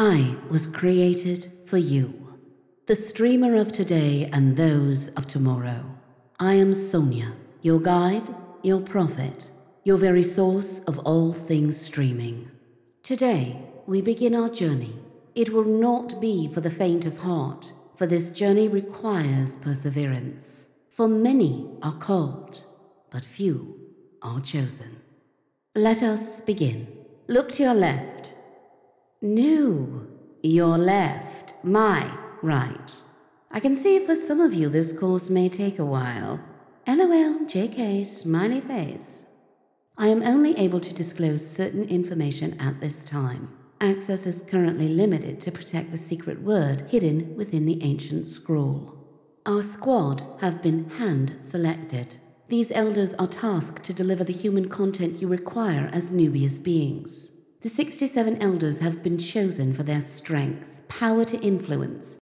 I was created for you, the streamer of today and those of tomorrow. I am Sonia, your guide, your prophet, your very source of all things streaming. Today, we begin our journey. It will not be for the faint of heart, for this journey requires perseverance. For many are called, but few are chosen. Let us begin. Look to your left. No, your left, my right. I can see for some of you this course may take a while. LOL, JK, smiley face. I am only able to disclose certain information at this time. Access is currently limited to protect the secret word hidden within the ancient scroll. Our squad have been hand selected. These elders are tasked to deliver the human content you require as Nubius beings. The 67 elders have been chosen for their strength, power to influence,